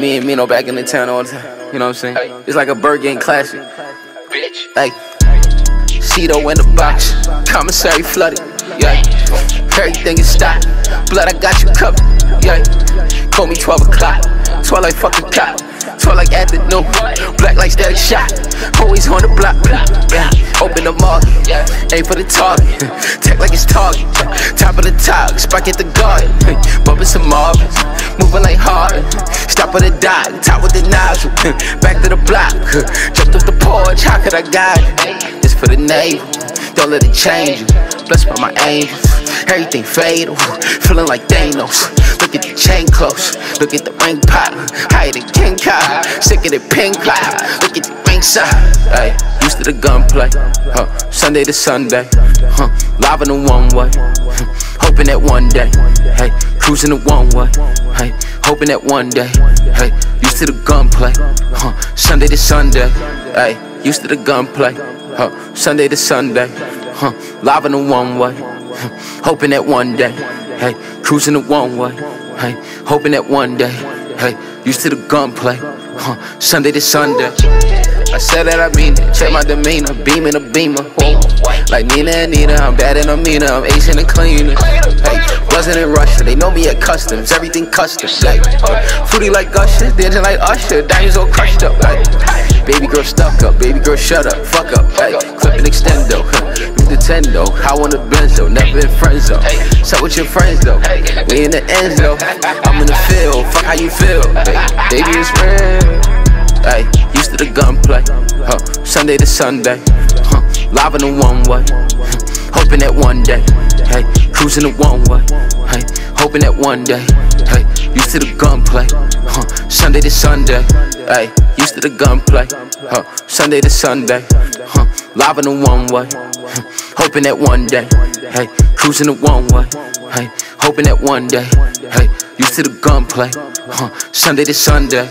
Me and Mino back in the town all the time. You know what I'm saying? It's like a bird game classic. Bitch. Hey, Cedo in the box, commissary flooded. Yeah, everything is stopped. Blood, I got you covered. Yeah, call me 12 o'clock, 12 like fucking cop. 12 like afternoon, black like static shot. Always on the block. Yeah, open the market, Yeah. aim for the target. Tech like it's target. Top of the top, spike at the garden. Bumping some marbles, moving like hard. Stop at the dock, top with the nozzle. Back to the block, jumped off the porch. How could I guide you? It's for the navel, don't let it change you. Blessed by my angels, everything fatal. Feeling like Thanos. Look at the chain close, look at the ring pop. Higher than King Kyle, sick of the pink cloud. Look at the ring side. Hey, used to the gunplay. Huh, Sunday to Sunday. Huh, live in the one way. Hoping that one day. Hey, cruising the one way. Hey, hoping that one day. Hey, used to the gunplay. Huh, Sunday to Sunday. Hey, used to the gunplay. Huh, Sunday to Sunday. Huh, live in the one way. Huh, Hoping that one day. Hey, cruising the one way. Hey, hoping that one day. Hey, used to the gunplay. Huh, Sunday to Sunday. I said that I mean it. Check my demeanor, beaming a beamer. Whoa. Like Nina and Nina, I'm bad and I'm meaner. I'm Asian and cleaner. Hey, wasn't in Russia. They know me at customs. Everything custom. Like, uh, fruity like Gushers, dancing like Usher. Diamonds all crushed up. Like, baby girl stuck up. Baby girl shut up. Fuck up. Hey, clip and extendo. New Nintendo. I want a Benzo. Never in friend zone. Sup with your friends though. We in the ends though. I'm in the field. Fuck how you feel. Hey, baby, it's real. Hey, used to the gunplay. Huh, Sunday to Sunday. Huh, live in the one way. Hoping that one day. Hey, cruising the one way. Hey, hoping that one day. Hey, used to the gunplay. Huh, Sunday to Sunday. Hey, used to the gunplay. Huh, Sunday to Sunday. Huh, live in the one way. huh, Hoping that one day. Hey, cruising the one way. Hey, hoping that one day. Hey, used to the gunplay. Huh, Sunday to Sunday.